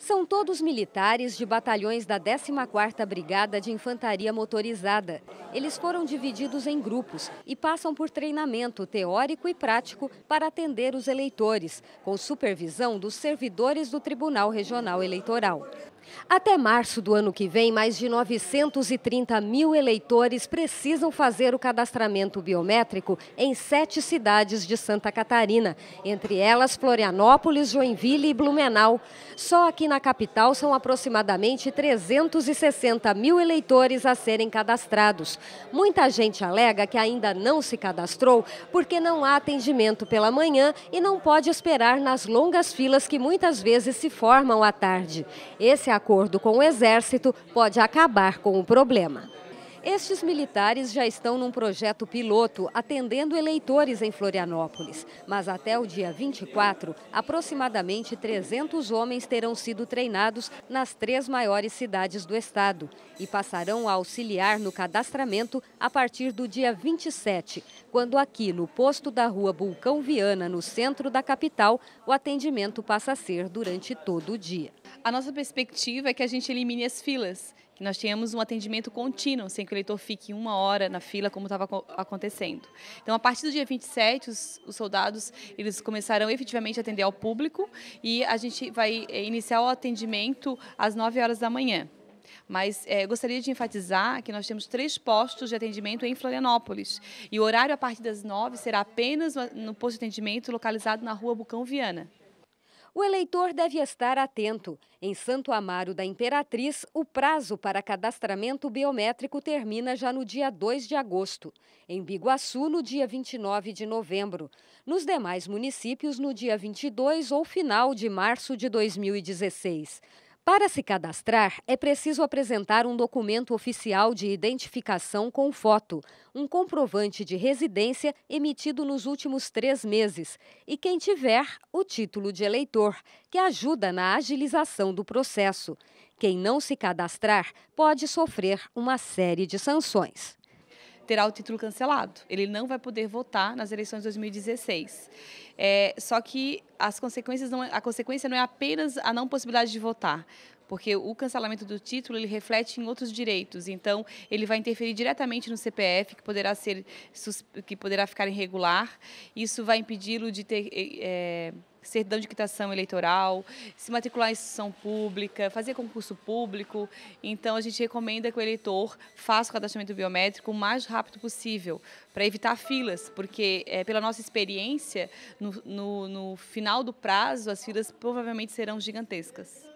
São todos militares de batalhões da 14ª Brigada de Infantaria Motorizada. Eles foram divididos em grupos e passam por treinamento teórico e prático para atender os eleitores, com supervisão dos servidores do Tribunal Regional Eleitoral. Até março do ano que vem, mais de 930 mil eleitores precisam fazer o cadastramento biométrico em sete cidades de Santa Catarina, entre elas Florianópolis, Joinville e Blumenau. Só aqui na capital são aproximadamente 360 mil eleitores a serem cadastrados. Muita gente alega que ainda não se cadastrou porque não há atendimento pela manhã e não pode esperar nas longas filas que muitas vezes se formam à tarde. Esse acordo com o Exército pode acabar com o problema. Estes militares já estão num projeto piloto atendendo eleitores em Florianópolis, mas até o dia 24, aproximadamente 300 homens terão sido treinados nas três maiores cidades do estado e passarão a auxiliar no cadastramento a partir do dia 27, quando aqui no posto da rua Bulcão Viana, no centro da capital, o atendimento passa a ser durante todo o dia. A nossa perspectiva é que a gente elimine as filas, que nós tenhamos um atendimento contínuo, sem que o eleitor fique uma hora na fila, como estava acontecendo. Então, a partir do dia 27, os, os soldados eles começarão efetivamente a atender ao público e a gente vai eh, iniciar o atendimento às 9 horas da manhã. Mas é, gostaria de enfatizar que nós temos três postos de atendimento em Florianópolis. E o horário a partir das nove será apenas no posto de atendimento localizado na rua Bucão Viana. O eleitor deve estar atento. Em Santo Amaro da Imperatriz, o prazo para cadastramento biométrico termina já no dia 2 de agosto. Em Biguaçu, no dia 29 de novembro. Nos demais municípios, no dia 22 ou final de março de 2016. Para se cadastrar, é preciso apresentar um documento oficial de identificação com foto, um comprovante de residência emitido nos últimos três meses e, quem tiver, o título de eleitor, que ajuda na agilização do processo. Quem não se cadastrar pode sofrer uma série de sanções terá o título cancelado. Ele não vai poder votar nas eleições de 2016. É, só que as consequências não, é, a consequência não é apenas a não possibilidade de votar, porque o cancelamento do título ele reflete em outros direitos. Então, ele vai interferir diretamente no CPF, que poderá ser que poderá ficar irregular. Isso vai impedi-lo de ter é, certidão de quitação eleitoral, se matricular em instituição pública, fazer concurso público. Então, a gente recomenda que o eleitor faça o cadastramento biométrico o mais rápido possível, para evitar filas, porque, é, pela nossa experiência, no, no, no final do prazo, as filas provavelmente serão gigantescas.